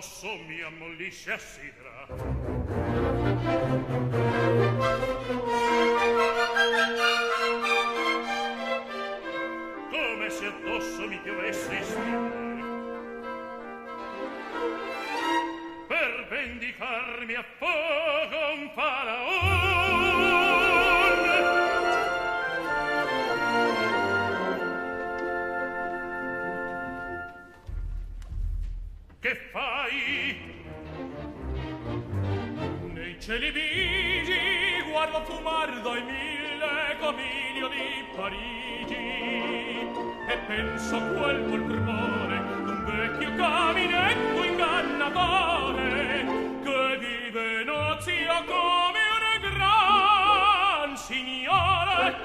rosso mi ammollisce a sidra. Come se addosso mi piovesse in stile. Per vendicarmi a fuoco Parigi e penso a quel polmone d'un vecchio caminetto ingannatore che di Venezia come un gran signore.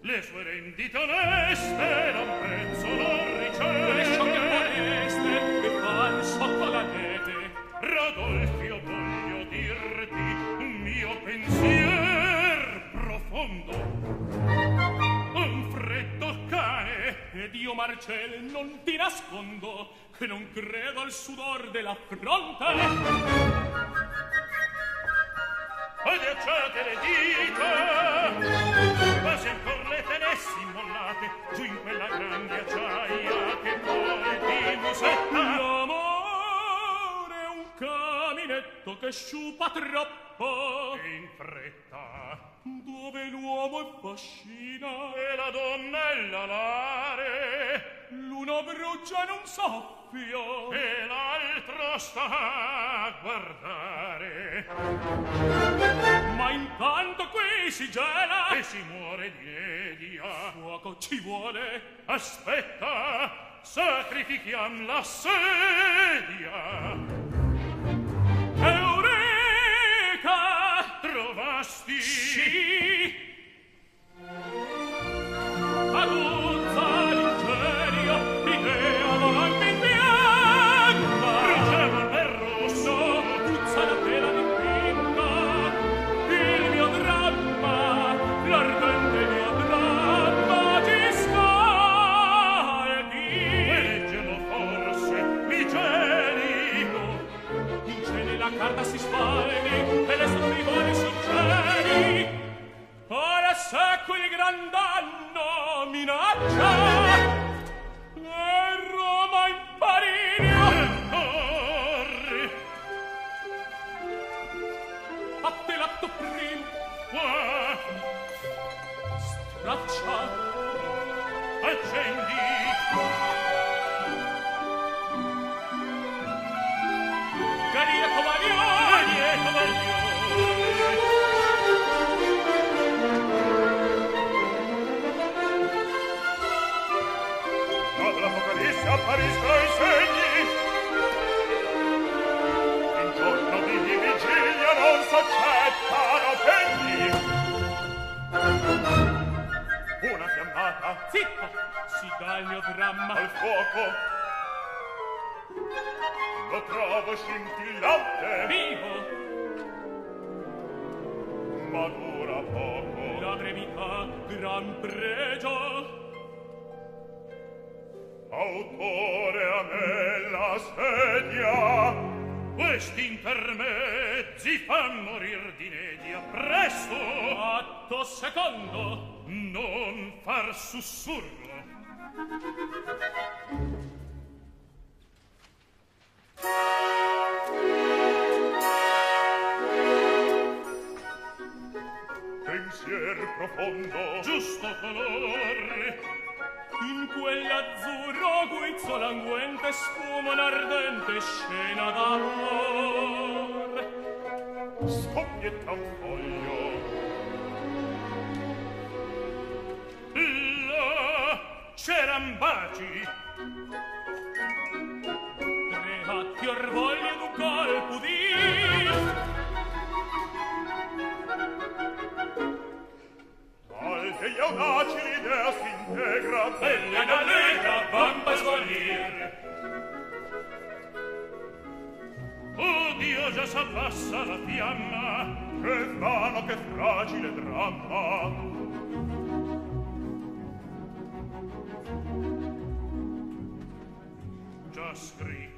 Le sue rendite oneste non penso non riceve. Le sciocche modeste che fan sotto la neve Rodolfio voglio dirti un mio pensiero mondo un freddo cane ed io Marcel non ti nascondo che non credo al sudor della fronte. Ed acciate le dita ma se ancor le tenessi mollate giù in quella grande acciaia che poi di musetta. L'amore è un caminetto che sciupa troppo. In fretta dove l'uomo affascina e la donna è l'alare. L'uno brucia in un soffio e l'altro sta a guardare. Ma intanto qui si gela e si muore di edia. Fuoco ci vuole. Aspetta sacrifichiam la sedia. She gran danno minaccia! s'accettano quelli una fiammata. Zitto! Si dà il mio dramma. Al fuoco. Lo trovo scintillante. Vivo! Ma dura poco. La brevità gran pregio. Autore a me la sedia questi intermezzi fan morir di nedia presto atto secondo. Non far sussurro. Pensier profondo giusto colore in quell'azzurro guizzo languente sfuma un'ardente scena d'amor scoppietta un foglio. Là c'eran baci. figlia audace l'idea s'integra bella ed allegra vampa e svolire odiosa oh, s'abbassa la fiamma che vano che fragile dramma. Già scritto.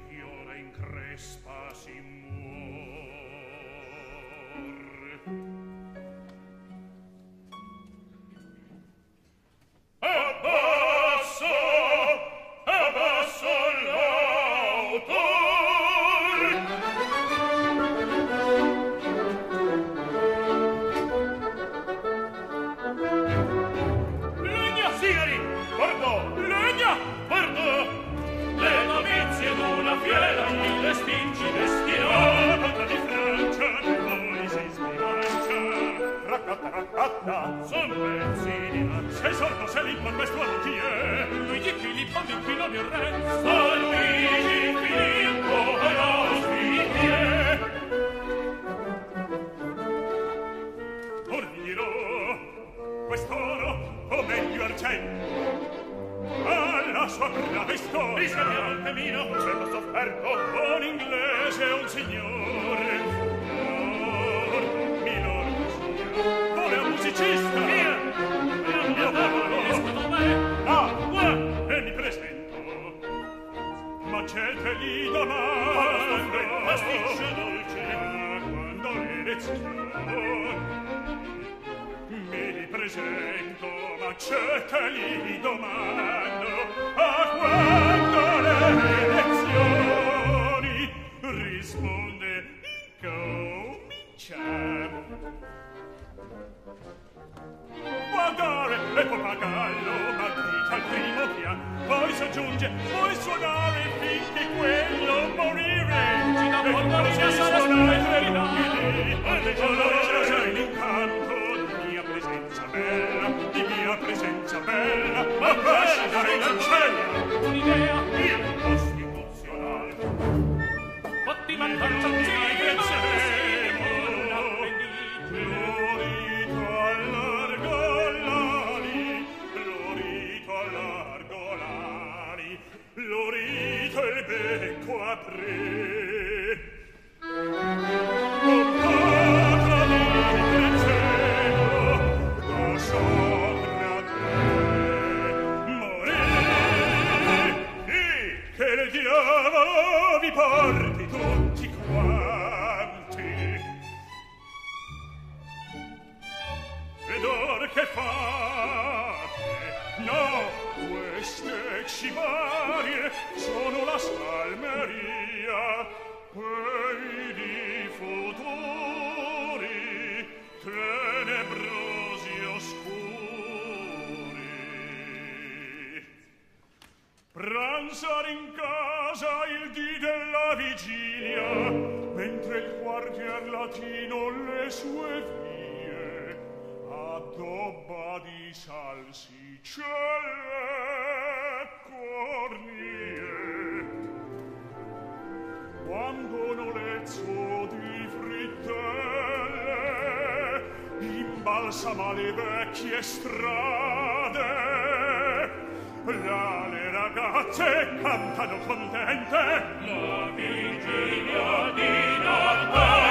Quest'uomo chi è? Luigi Filippo di Filonio Re. San Luigi Filippo Rossi è. Or dirò o meglio argento alla sua grave storia riserviamo il femino sofferto un inglese un signore un signor minor signor vuole un portali domani. tenebrosi oscuri. Pranzare in casa il dì della vigilia mentre il quartier latino le sue vie addobba di salsicelle lasciamo le vecchie strade là le ragazze cantano contente. La virginia di Natale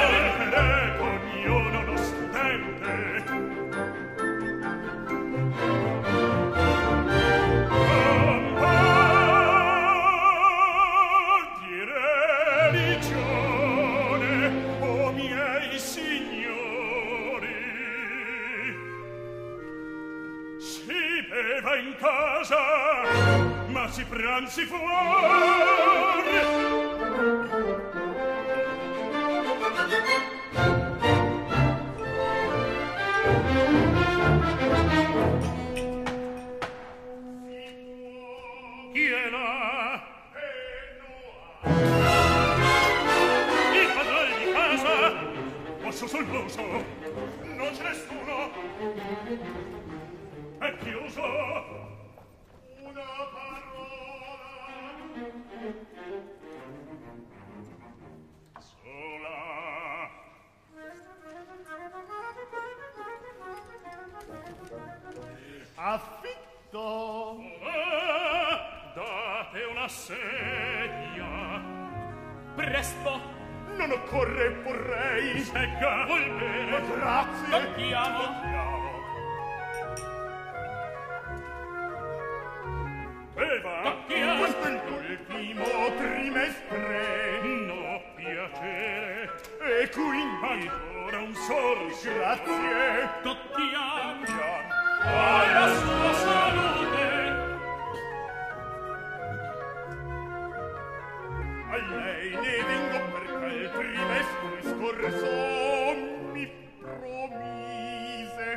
innanzi fuor rosso sul muso non c'è nessuno è chiuso una parte affitto. Dov'è? date una sedia. Presto. Non occorre vorrei. Secca. Vuol bene. Oh, grazie. Tocchiamo tocchiamo beva. Tocchiamo questo è il tuo del primo trimestre no piacere e quindi ora un sol grazie. Tutti abbiano alla sua salute. A lei ne vengo perché il trimestre scorso mi promise.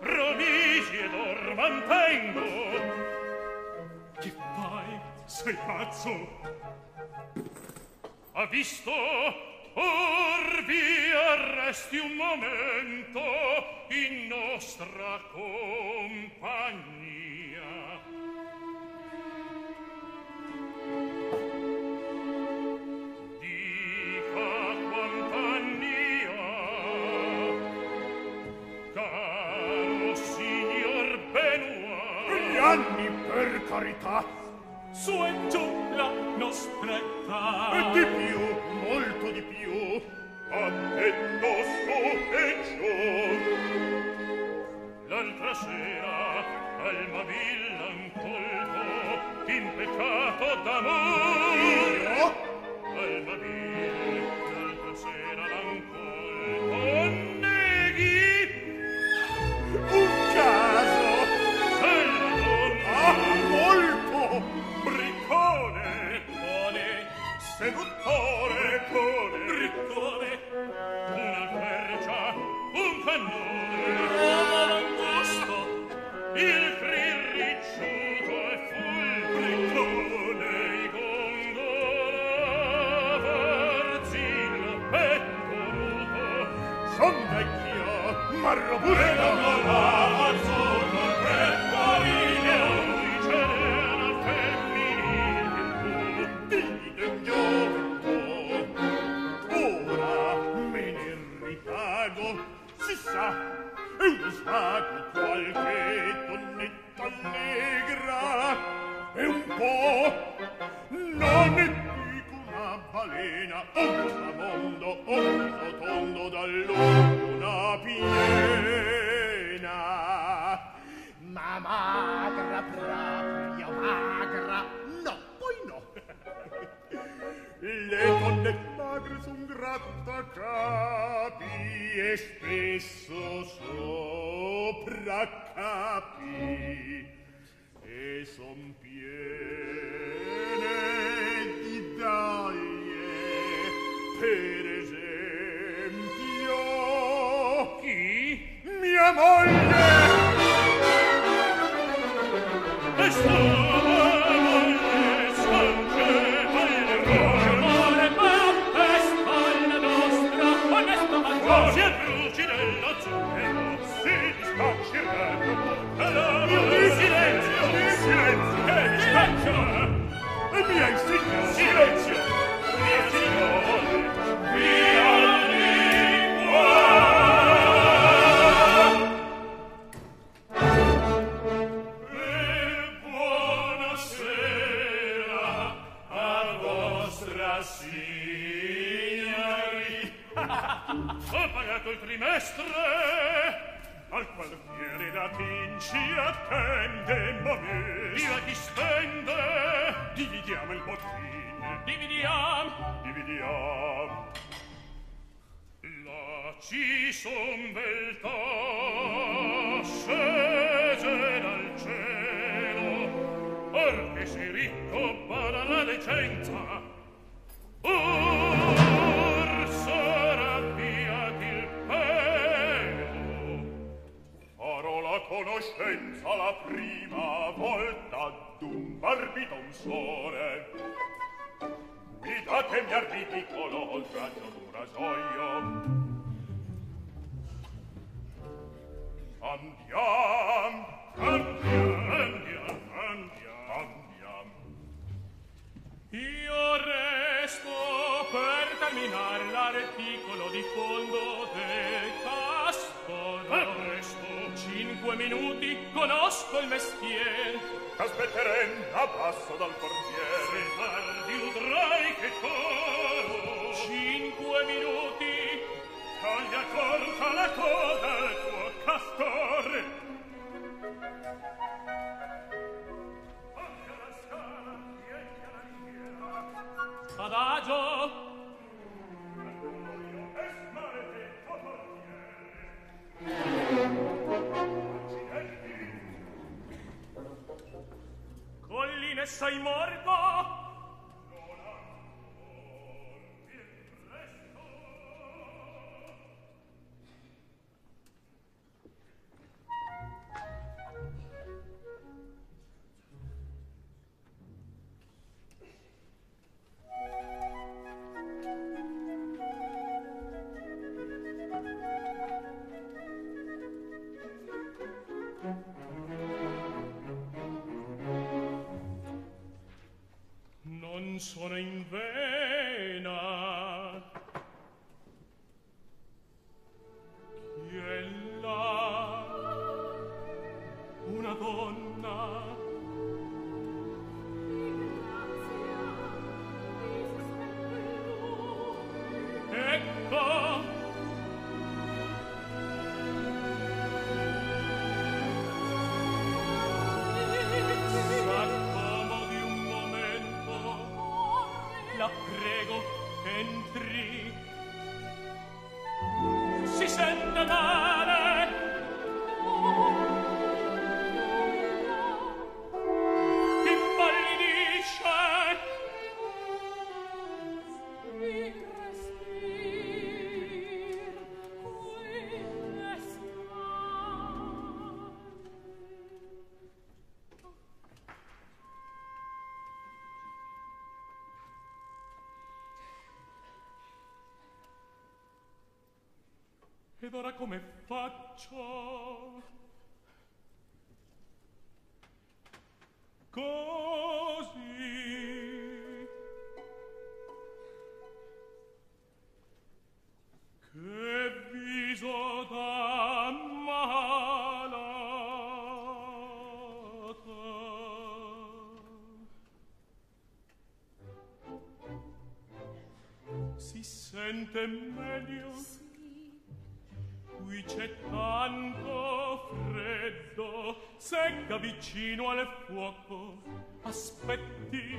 Promise ed or mantengo Sei pazzo? Ha visto? Or vi arresti un momento in nostra compagnia. Dica compagnia, caro signor Benoit. Gli anni, per carità, su e giù la nostra età e di più molto di più. Attendo su e giù l'altra sera alma villa in colpo in peccato d'amore alma villa. Sehr gut. promessa in morto Ed ora come faccio? Così. Che viso da malata. Si sente venga vicino al fuoco aspetti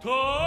To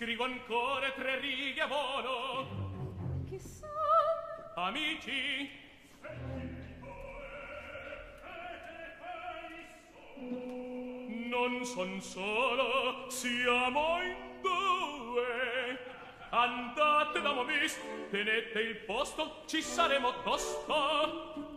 Scrivo ancora tre righe a volo. Chissà. Amici. Non son solo, siamo in due. Andate da Movis, tenete il posto, ci saremo tosto.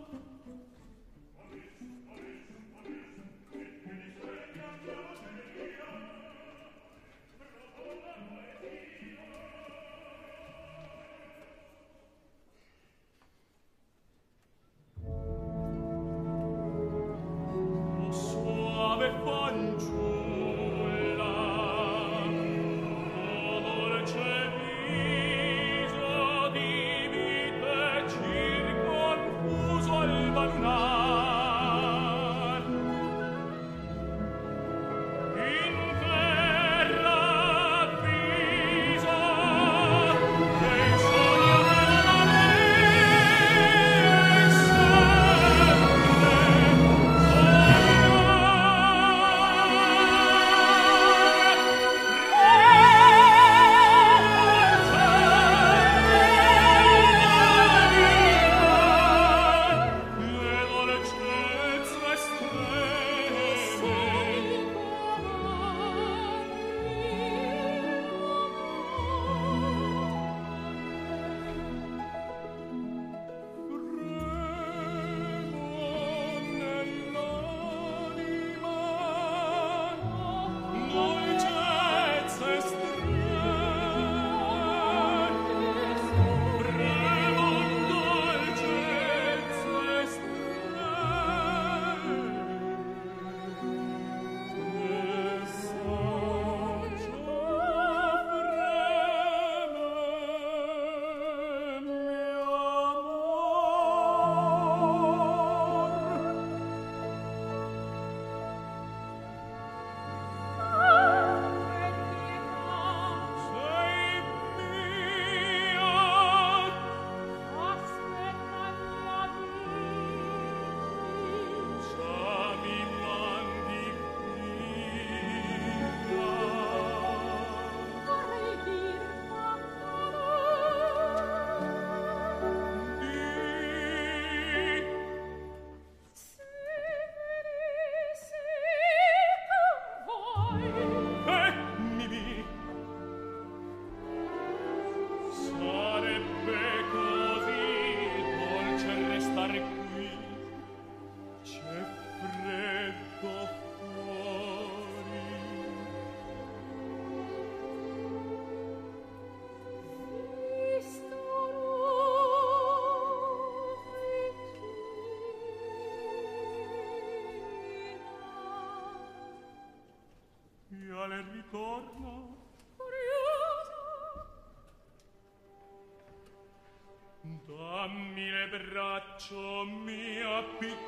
braccio mia piccola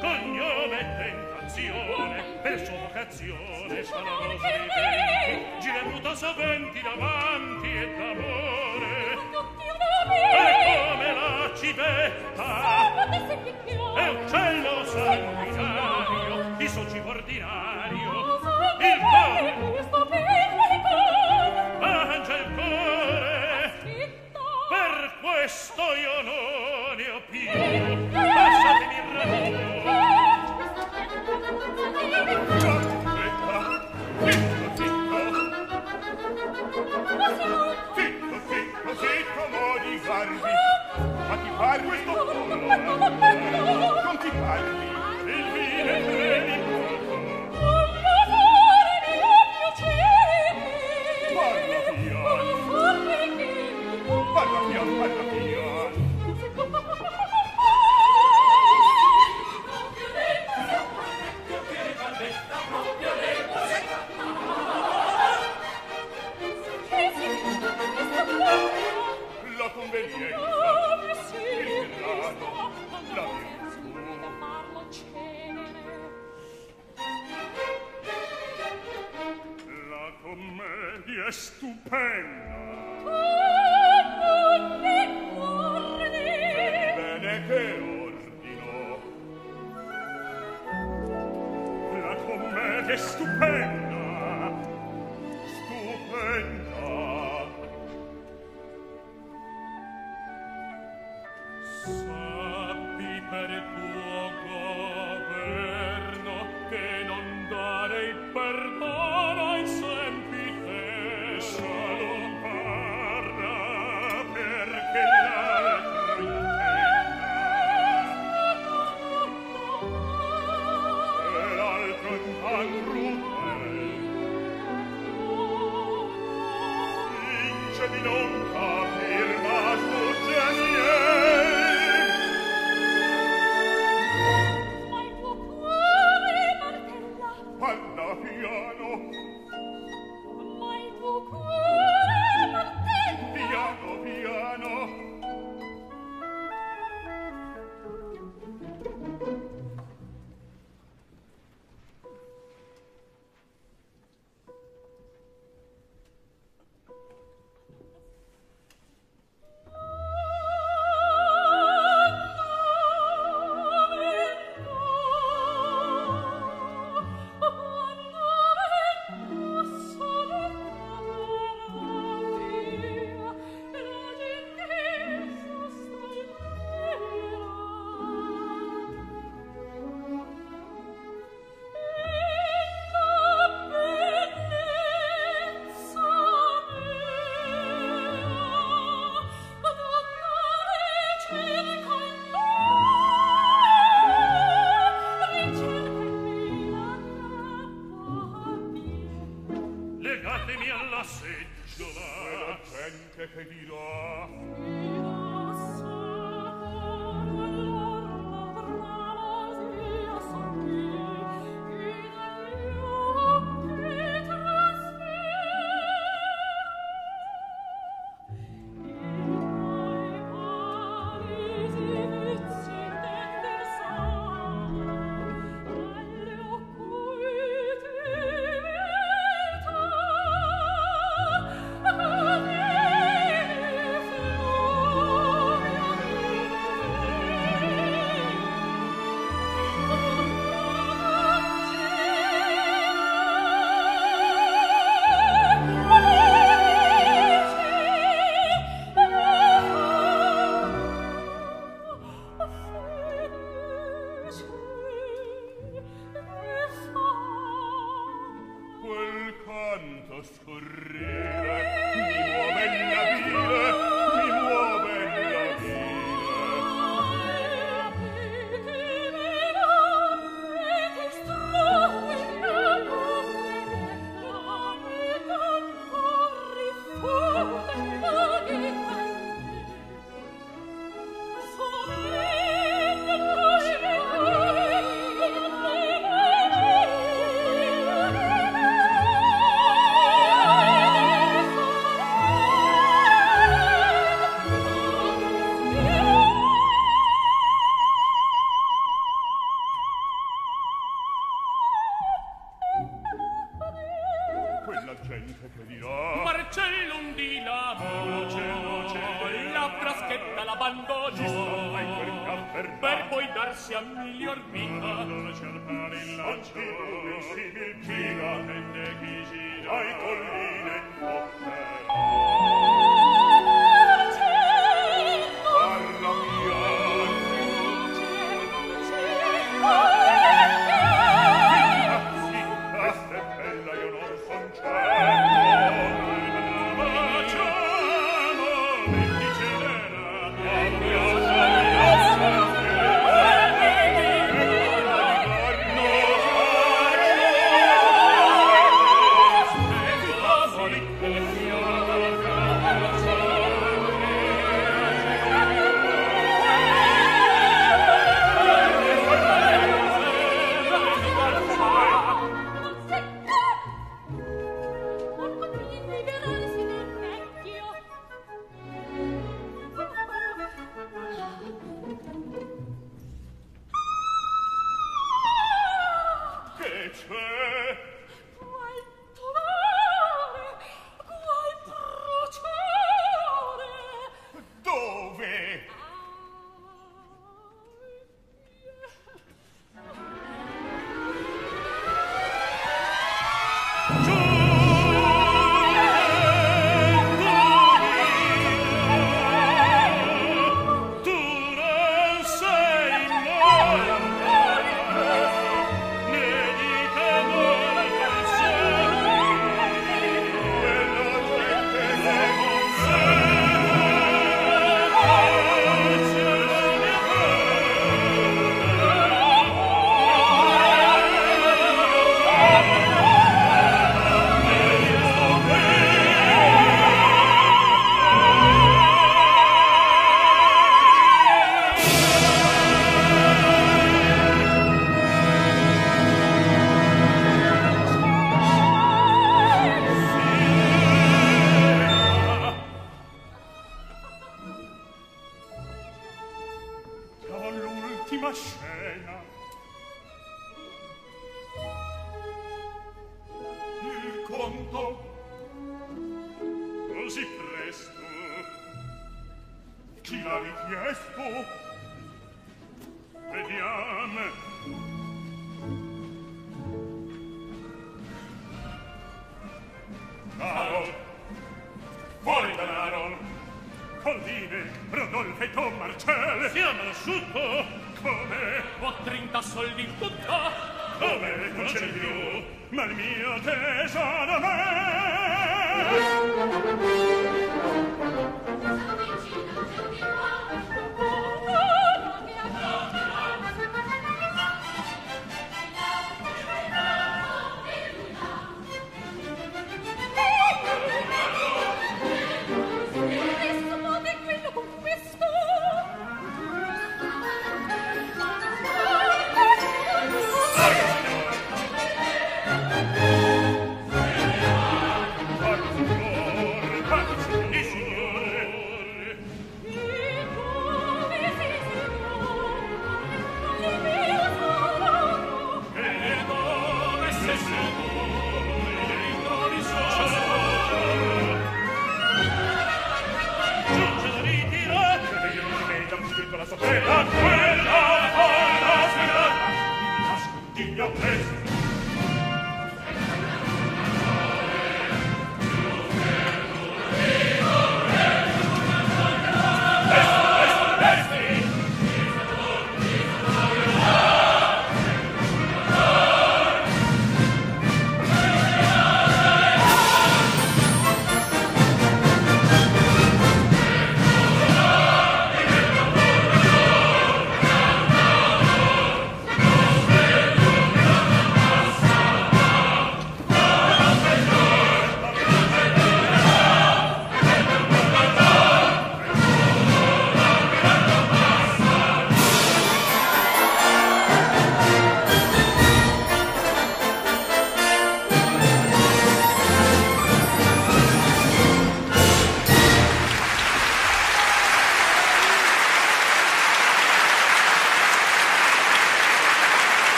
cognome tentazione per sua vocazione sta la rosa di te giremuta saventi davanti e d'amore. E come la civetta è uccello sanguinario di socibo ordinario il cuore a questo. Punto non ti calmi il vile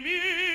me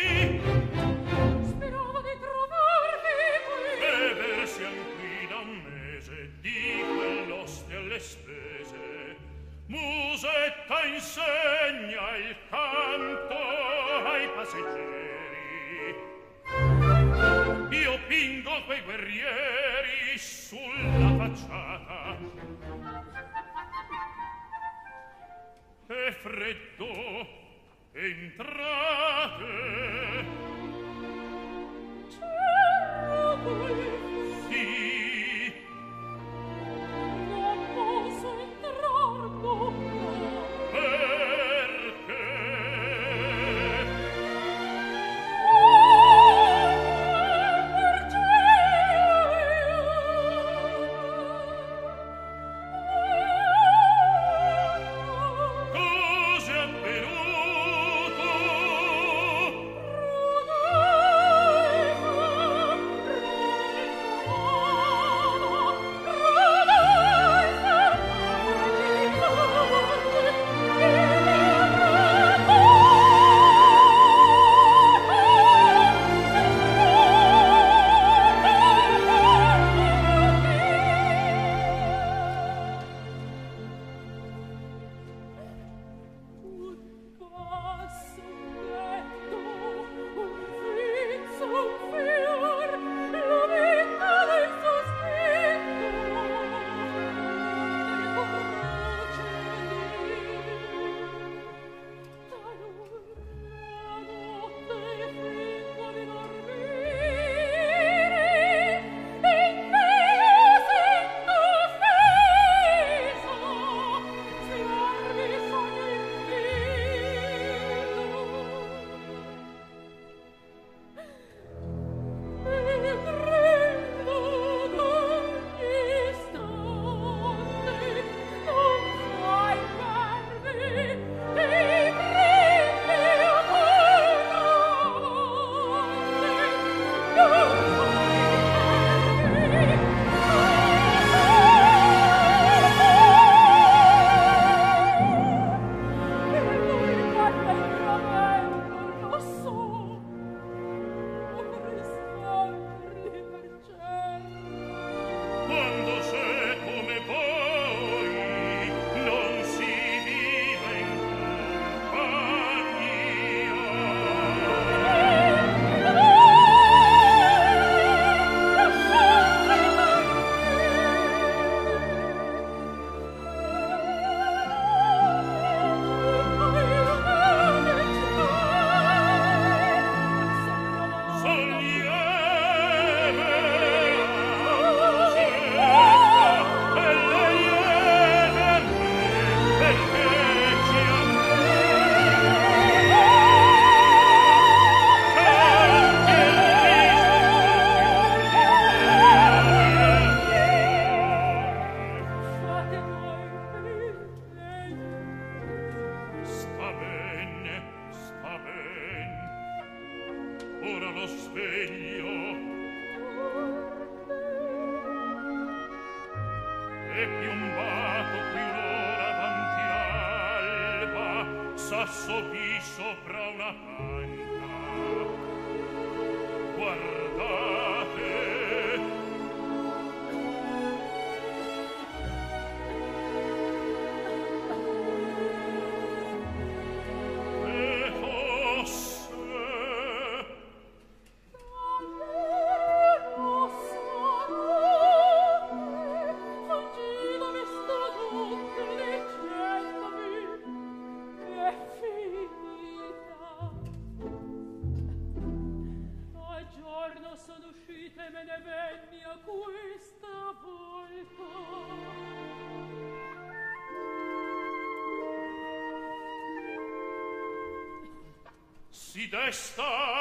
desta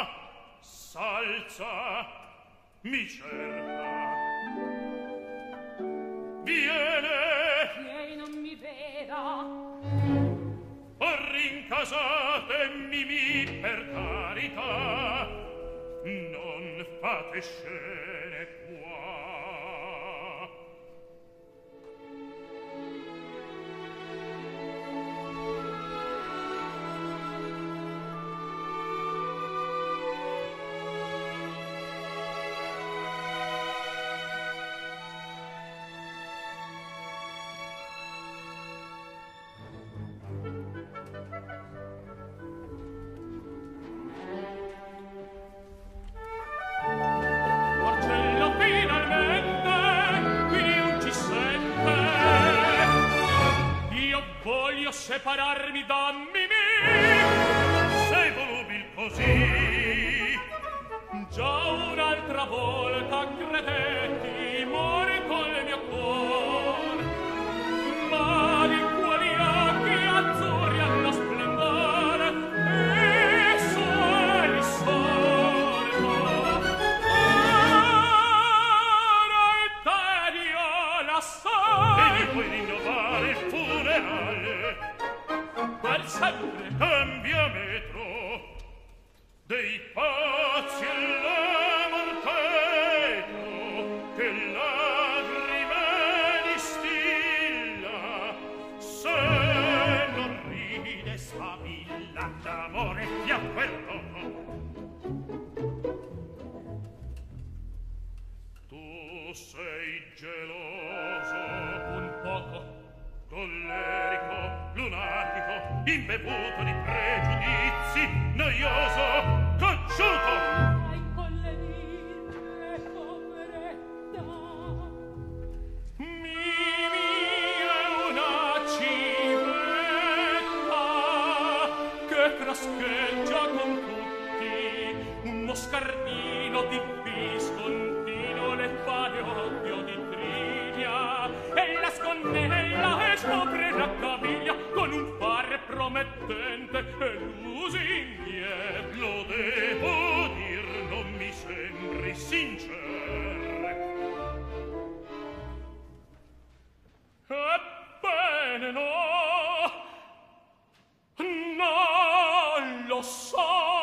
voglio separarmi da Mimì sei volubil così. Già un'altra volta credetti cadavere dei pazzi che lagrime distilla. Se non ride sfavilla d'amore tu sei geloso. imbevuto di pregiudizi noioso cocciuto. promettente e lusinghe lo devo dir non mi sembri sincere ebbene no no lo so.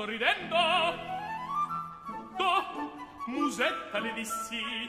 sto ridendo. Do, musetta le dissi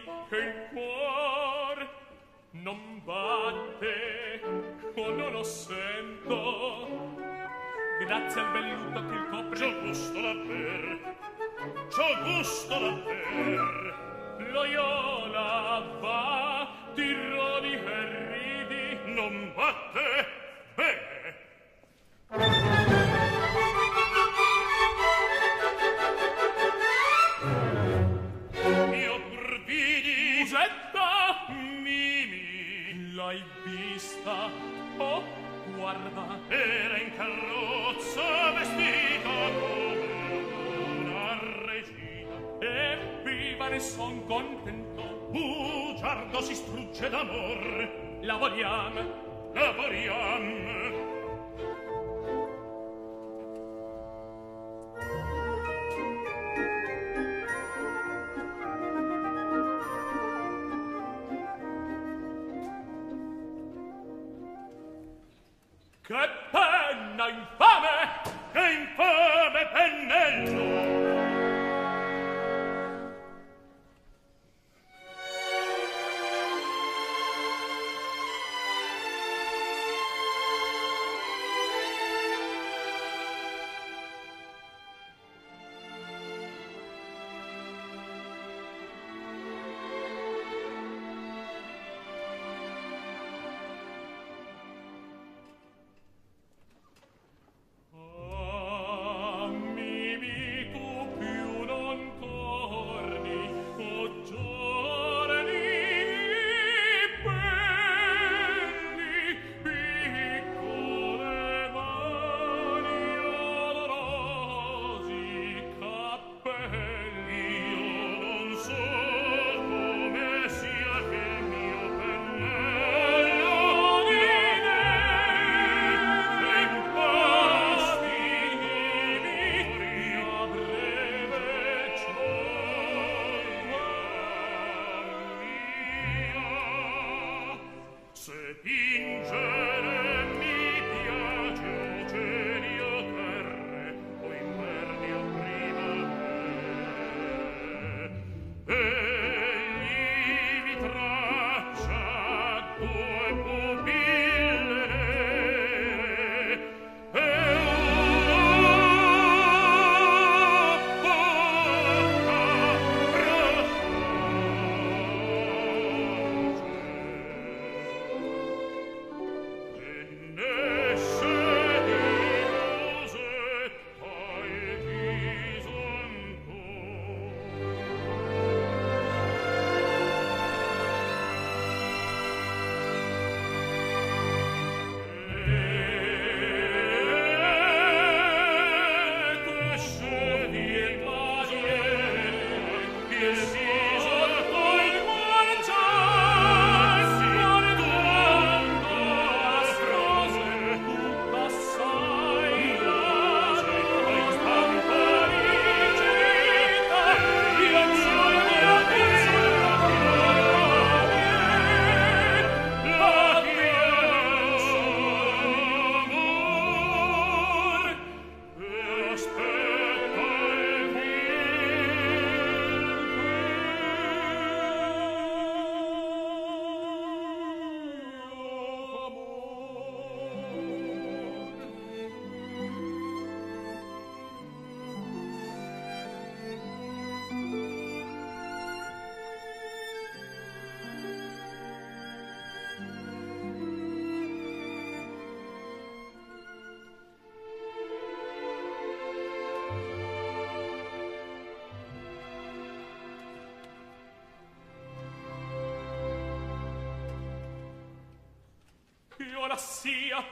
ora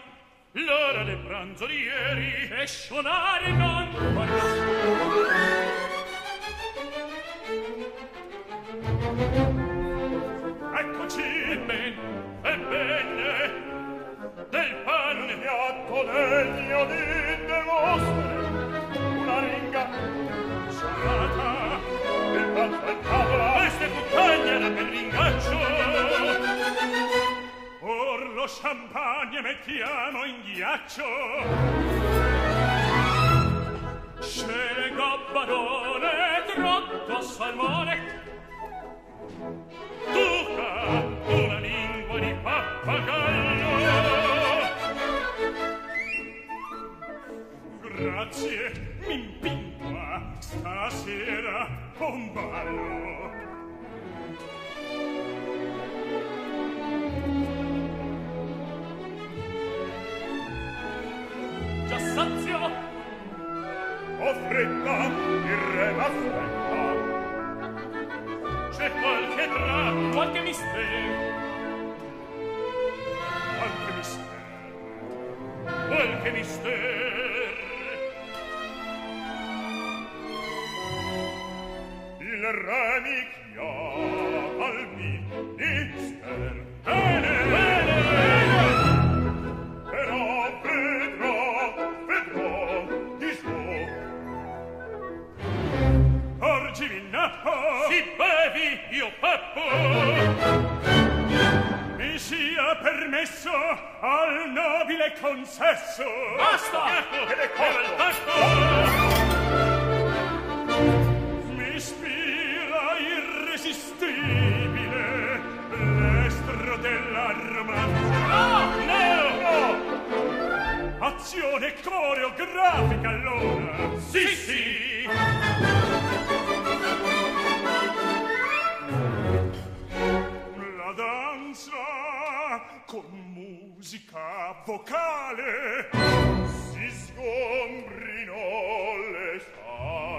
l'ora del pranzo di ieri e suonare non farà eccoci ben bene del pane piatto degno di de vostre una ringa suonata il pazzo e tavola queste puttane da per ringaccio lo champagne mettiamo in ghiaccio. C'è gabbarone trotto salmone. Duca una lingua di pappagallo. Grazie mi impinto stasera un ballo. non basta! Ed è come il tatto mi ispira irresistibile l'estro dell'arma romanza no ah, no no azione coreografica allora. Sì sì, sì. con musica vocale. Si sgombrino le sale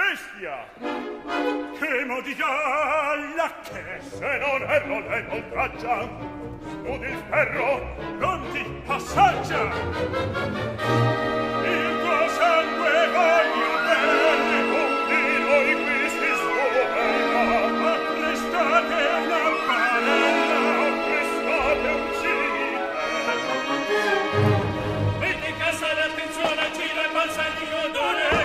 bestia. Che modica la che se non erro le oltraggia od il ferro non ti passaggia. Il tuo sangue voglio bene con di noi questi sopra ma prestate una parella o prestate un cimitero. Vedi casa l'attenzione gira e balza il mio odore.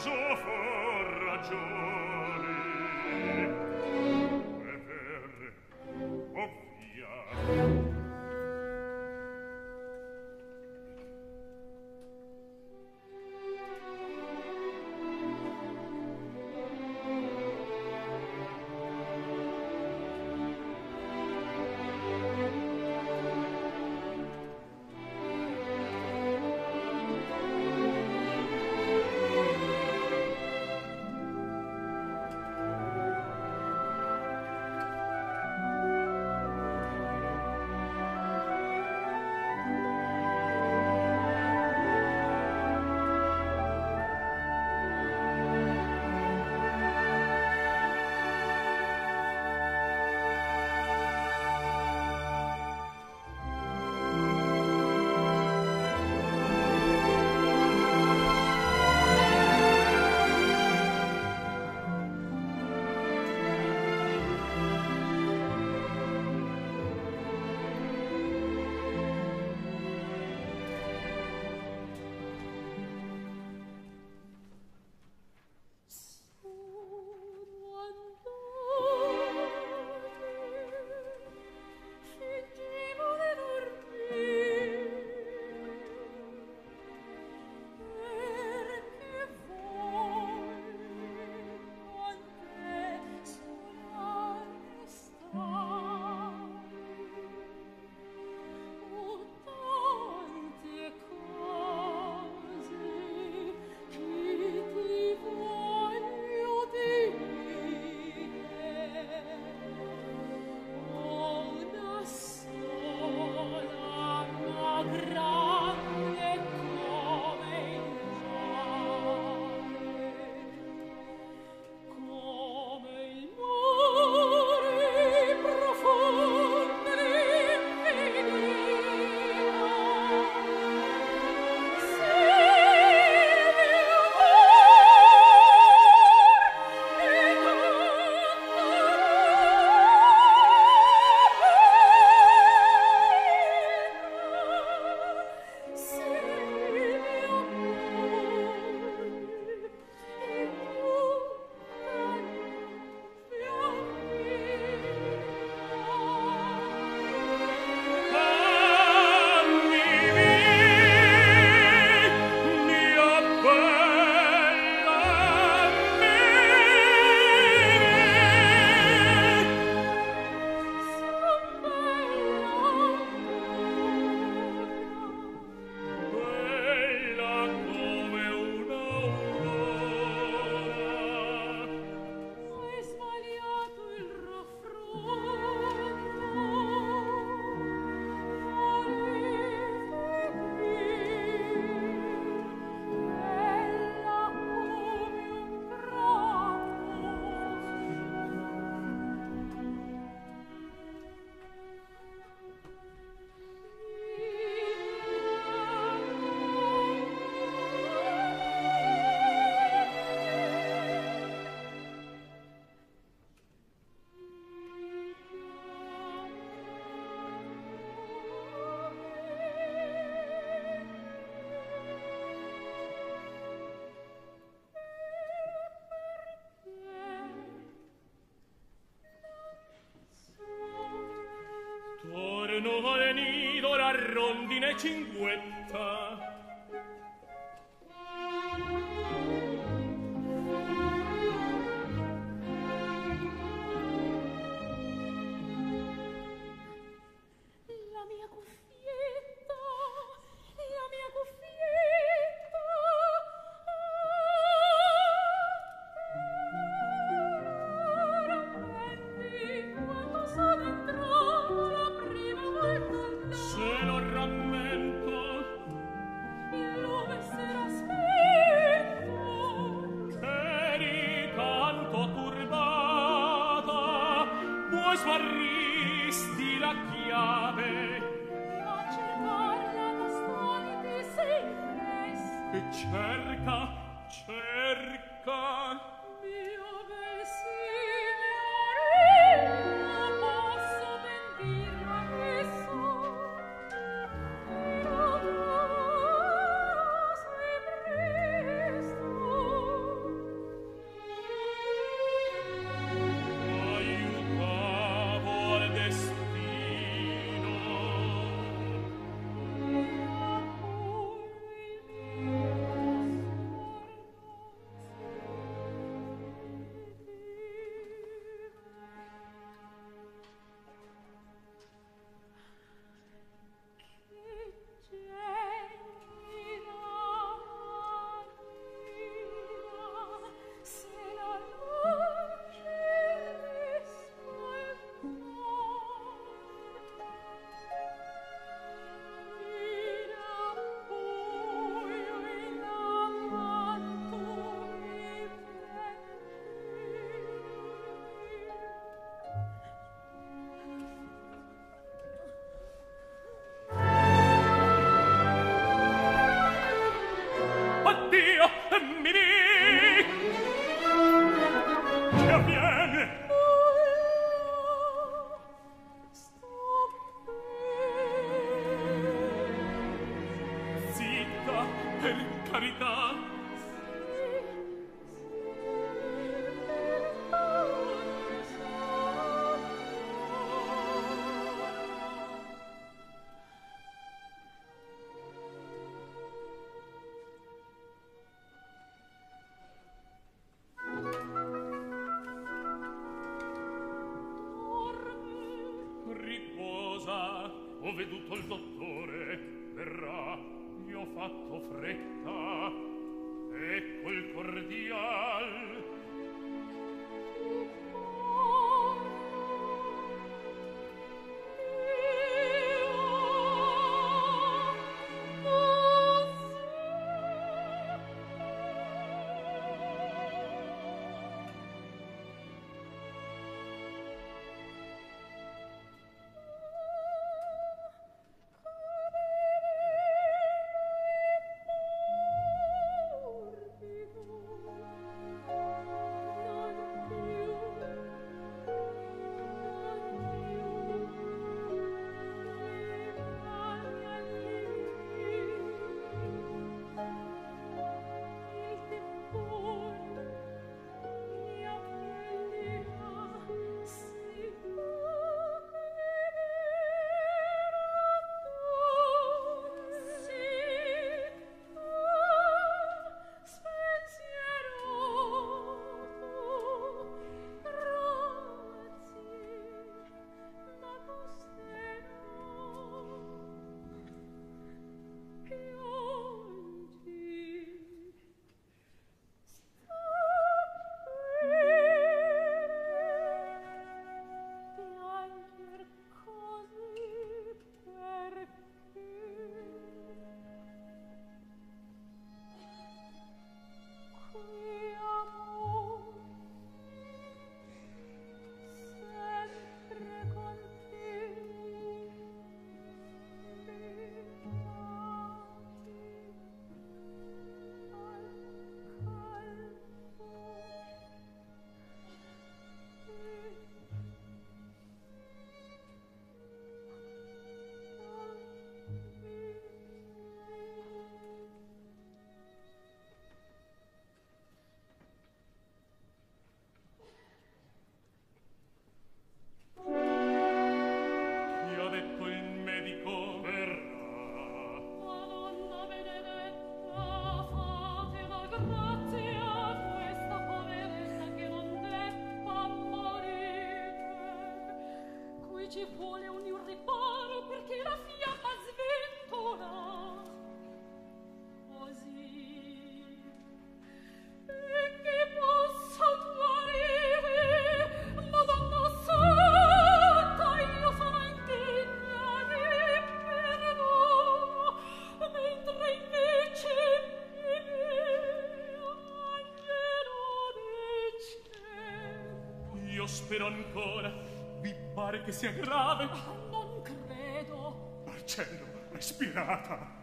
filosofo ragione fine cinguetta ancora. Vi pare che sia grave? Ah, non credo. Marcello, respirata.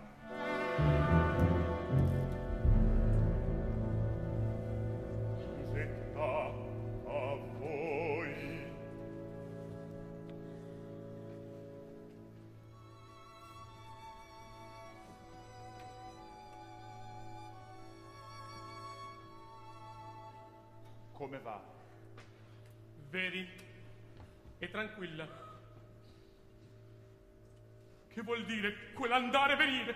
tranquilla. Che vuol dire quell'andare e venire?